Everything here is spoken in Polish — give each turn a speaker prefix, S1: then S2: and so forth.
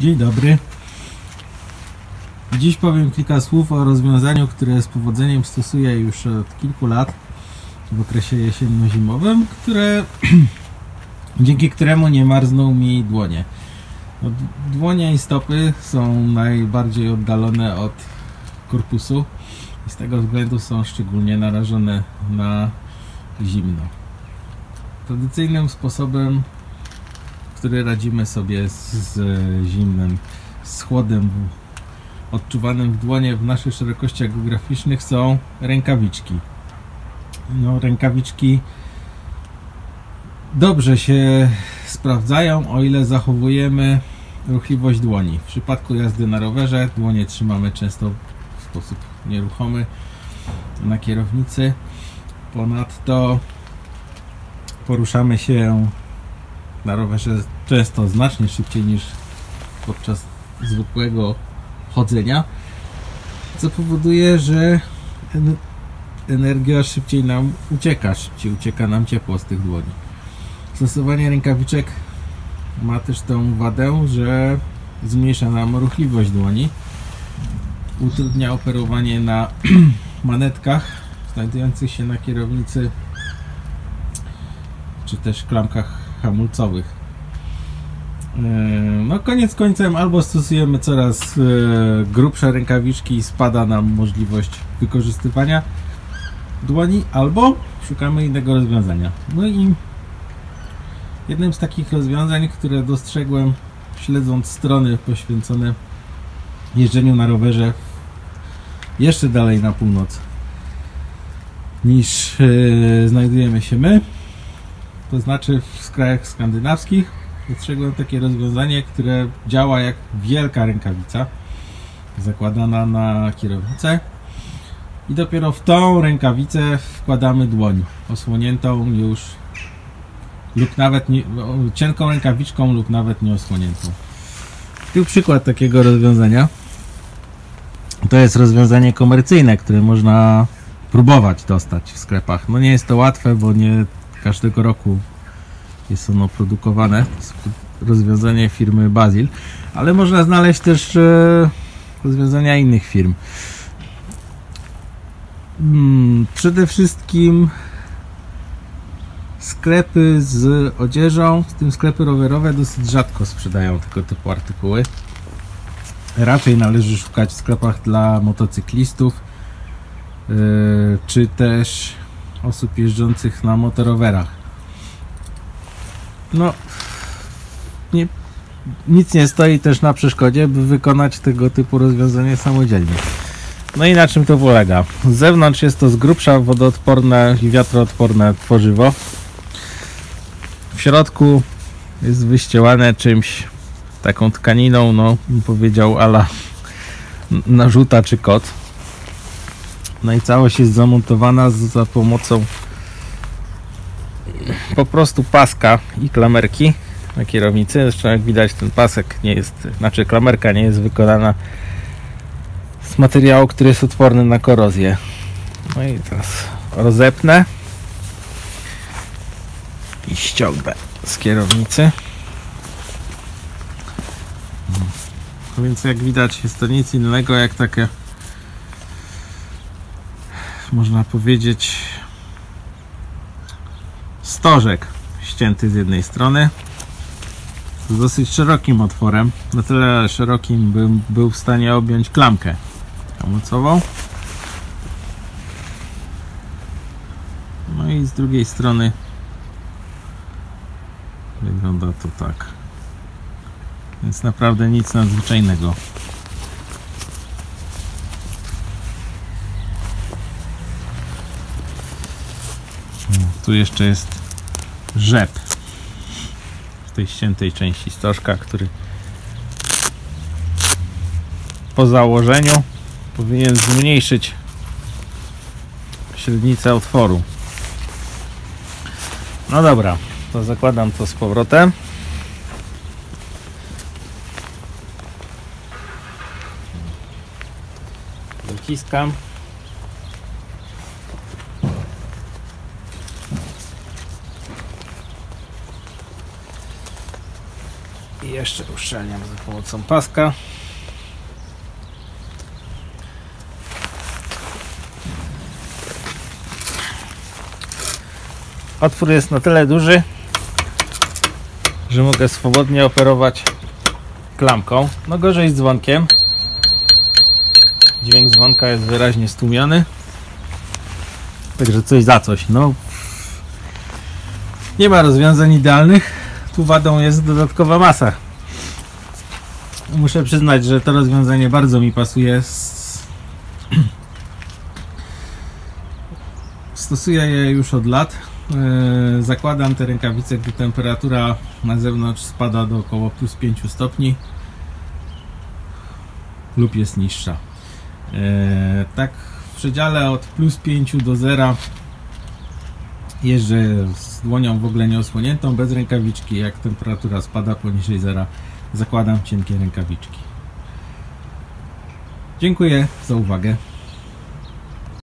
S1: Dzień dobry. Dziś powiem kilka słów o rozwiązaniu, które z powodzeniem stosuję już od kilku lat w okresie jesienno-zimowym, które dzięki któremu nie marzną mi dłonie. No, dłonie i stopy są najbardziej oddalone od korpusu i z tego względu są szczególnie narażone na zimno. Tradycyjnym sposobem, który radzimy sobie z, z zimnem, z chłodem odczuwanym w dłonie w naszych szerokościach geograficznych są rękawiczki. No, rękawiczki dobrze się sprawdzają, o ile zachowujemy ruchliwość dłoni. W przypadku jazdy na rowerze dłonie trzymamy często w sposób nieruchomy na kierownicy. Ponadto poruszamy się na rowerze często znacznie szybciej niż podczas zwykłego chodzenia, co powoduje, że energia szybciej nam ucieka, szybciej ucieka nam ciepło z tych dłoni. Stosowanie rękawiczek ma też tą wadę, że zmniejsza nam ruchliwość dłoni, utrudnia operowanie na manetkach znajdujących się na kierownicy czy też klamkach hamulcowych. E, no koniec końcem albo stosujemy coraz e, grubsze rękawiczki i spada nam możliwość wykorzystywania dłoni, albo szukamy innego rozwiązania. No i jednym z takich rozwiązań, które dostrzegłem śledząc strony poświęcone jeżdżeniu na rowerze jeszcze dalej na północ niż yy, znajdujemy się my, to znaczy w krajach skandynawskich dostrzegłem takie rozwiązanie, które działa jak wielka rękawica zakładana na kierownicę i dopiero w tą rękawicę wkładamy dłoń osłoniętą już lub nawet nie, cienką rękawiczką lub nawet nieosłoniętą. Tu przykład takiego rozwiązania. To jest rozwiązanie komercyjne, które można próbować dostać w sklepach. No nie jest to łatwe, bo nie każdego roku jest ono produkowane. Rozwiązanie firmy Bazil, ale można znaleźć też e, rozwiązania innych firm. Hmm, przede wszystkim sklepy z odzieżą, w tym sklepy rowerowe dosyć rzadko sprzedają tego typu artykuły. Raczej należy szukać w sklepach dla motocyklistów yy, czy też osób jeżdżących na motorowerach. No, nie, nic nie stoi też na przeszkodzie, by wykonać tego typu rozwiązanie samodzielnie. No i na czym to polega? Z zewnątrz jest to z grubsza wodoodporne i wiatroodporne tworzywo. W środku jest wyścielane czymś, taką tkaniną, no bym powiedział ala narzuta czy kot. No i całość jest zamontowana za pomocą po prostu paska i klamerki na kierownicy. Zresztą jak widać ten pasek nie jest, znaczy klamerka nie jest wykonana z materiału, który jest odporny na korozję. No i teraz rozepnę i ściągnę z kierownicy. No więc jak widać jest to nic innego jak takie można powiedzieć stożek ścięty z jednej strony z dosyć szerokim otworem. Na tyle szerokim bym był w stanie objąć klamkę hamulcową no i z drugiej strony wygląda to tak. Więc naprawdę nic nadzwyczajnego tu jeszcze jest rzep w tej ściętej części stożka, który po założeniu powinien zmniejszyć średnicę otworu. No dobra, to zakładam to z powrotem. Wyciskam. I jeszcze uszczelniam za pomocą paska. Otwór jest na tyle duży, że mogę swobodnie operować klamką. No gorzej z dzwonkiem. Dźwięk dzwonka jest wyraźnie stłumiony. Także coś za coś. No, nie ma rozwiązań idealnych. Wadą jest dodatkowa masa. Muszę przyznać, że to rozwiązanie bardzo mi pasuje. Stosuję je już od lat. E, Zakładam te rękawice, gdy temperatura na zewnątrz spada do około plus 5 stopni lub jest niższa. E, Tak w przedziale od plus 5 do 0 jeżdżę z dłonią w ogóle nieosłoniętą, bez rękawiczki. Jak temperatura spada poniżej zera, zakładam cienkie rękawiczki. Dziękuję za uwagę.